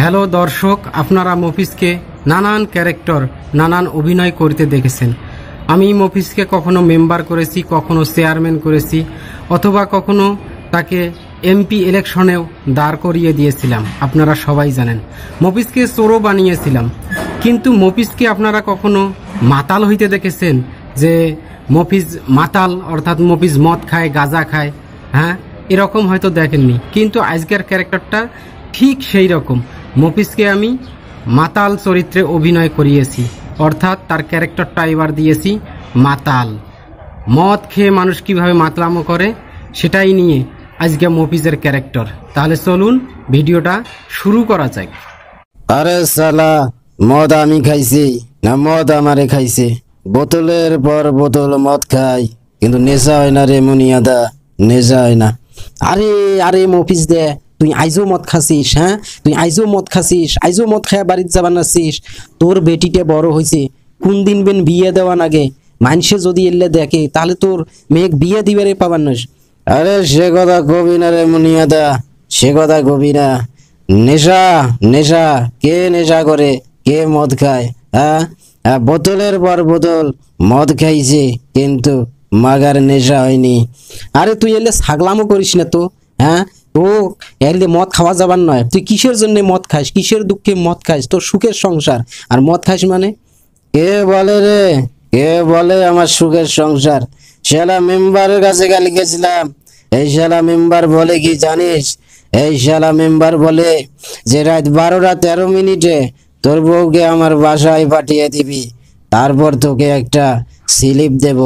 Hello দর্শক, আপনারা মফিজকে নানান ক্যারেক্টার, নানান অভিনয় করতে দেখেছেন। আমি মফিজকে কখনো মেম্বার করেছি, কখনো চেয়ারম্যান করেছি, অথবা কখনো তাকে এমপি ইলেকশনেও দাঁড় করিয়ে দিয়েছিলাম, আপনারা সবাই জানেন। মফিজকে চোরও বানিয়েছিলাম। কিন্তু মফিজকে আপনারা কখনো মাতাল হইতে দেখেছেন? যে মফিজ মাতাল, অর্থাৎ মফিজ মদ খায়, গাঁজা খায় হ্যাঁ? এরকম হয়তো দেখেননি। কিন্তু আজকের ক্যারেক্টারটা ঠিক সেই রকম। মফিজকে আমি মাতাল চরিত্রে অভিনয় করিয়েছি। অর্থাৎ তার ক্যারেক্টারটা এবার দিয়েছি, মাতাল। মদ খেয়ে মানুষ কীভাবে মাতলামো করে, সেটাই নিয়ে আজকে মফিজের ক্যারেক্টার। তাহলে চলুন ভিডিওটা শুরু করা যাক। আরে সালা, মদ আমি খাইছি, না মদ আমারে খাইছে। বোতলের পর বোতল মদ খাই, কিন্তু নেশা হয় না রে মুনিয়াদা, নেশা হয় না। আরে আরে মফিস দে তুই আইজো মদ খাসিস হ্যাঁ? তুই আইজো মদ খাসিস আইজো মদ খায় বাড়িতে যাবার নাছিস তোর বেটিটা বড় হয়েছে কোন দিন বেন বিয়ে দেওয়ান আগে মানুষে যদি এলে দেখে তাহলে তোর মেয়েক বিয়ে দিবারে পাবার না। আরে সে কথা কবি না রে মুনিয়াদা সে কথা কবি না। নেশা নেশা কে নেশা করে কে মদ খায় হ্যাঁ? হ্যাঁ, বোতলের পর বোতল মদ খাইছে কিন্তু মাগার নেশা হয়নি। আরে তুই এলে ছাগলামও করিস না তো হ্যাঁ? তো এলে মদ খাওয়া যাবার নয়। তুই কিসের জন্য মদ খাস? কিসের দুঃখে মদ খাস? তোর সুখের সংসার। আর মদ খাস মানে? কে বলে রে কে বলে আমার সুখের সংসার। শালা মেম্বারের কাছে গালি গেছিলাম এই শালা মেম্বার বলে কি জানিস? এই শালা মেম্বার বলে যে রাত বারোটা তেরো মিনিটে তোর বউকে আমার বাসায় পাঠিয়ে দিবি। তারপর তোকে একটা স্লিপ দেব,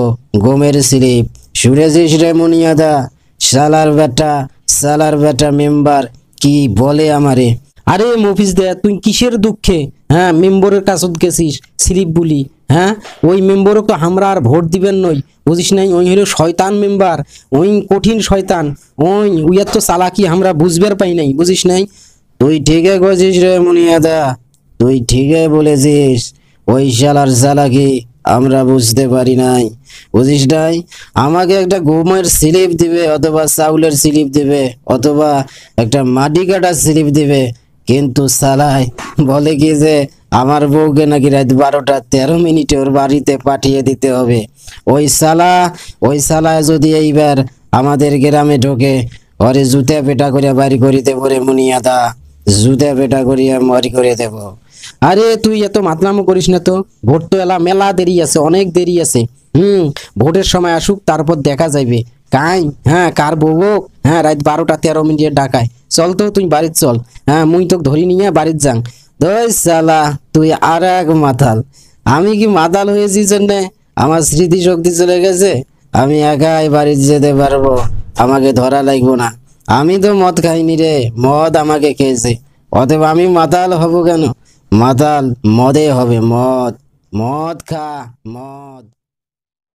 গমের স্লিপ। শুনেছিস রে মুনিয়াদা? শালার বেটা শালার বেটা মেম্বার কি বলে আমারে? আরে মফিস দে, তুই কিসের দুঃখে? হ্যাঁ মেম্বরের কাছত গেছিস, স্লিপ বলি হ্যাঁ? ওই মেম্বরও তো আমরা আর ভোট দিবেন নই, বুঝিস নাই? ওই হলো শয়তান মেম্বার, ওই কঠিন শয়তান, ওই উইয়ার তো চালাকি আমরা বুঝবার পাই নাই, বুঝিস নাই? তুই ঠিকই করছিস রে মুনিয়াদা, তুই ঠিকই বলেছিস, ওই শালার চালাকি আমরা বুঝতে পারি নাই। বুঝিস নাই? আমাকে একটা গমের স্লিপ দিবে অথবা চাউলের স্লিপ দিবে অথবা একটা মাটি কাটার স্লিপ দিবে। কিন্তু সালাই, বলে কি যে আমার বউকে নাকি রাত বারোটা তেরো মিনিটে ওর বাড়িতে পাঠিয়ে দিতে হবে। ওই সালা, ওই সালায় যদি এইবার আমাদের গ্রামে ঢোকে, ওরে জুতে পেটা করিয়া বাড়ি করে দেবো রে মুনিয়াদা। জুতে পেটা করিয়া বাড়ি করে দেব। আরে তুই এত মাতলামো করিস না তো। ভোট তো এলা, মেলা দেরি আছে, অনেক দেরি আছে। হুম, ভোটের সময় আসুক, তারপর দেখা যাইবে। কাই? হ্যাঁ কার বউ হ্যাঁ রাত বারোটা তেরো মিনিটে ডাকায়। চল তো, তুই বাড়িতে চল। হ্যাঁ মুই তোকে ধরি নিয়ে বাড়িতে যাং। দই সালা, তুই আর এক মাতাল। আমি কি মাতাল হয়েছি জন্যে? আমার স্মৃতি শক্তি চলে গেছে। আমি একাই বাড়িতে যেতে পারব। আমাকে ধরা লাগবো না। আমি তো মদ খাইনি রে, মদ আমাকে খেয়েছে। অতএব আমি মাতাল হব কেন? মাতাল মদে হবে মদ। মদ খা মদ।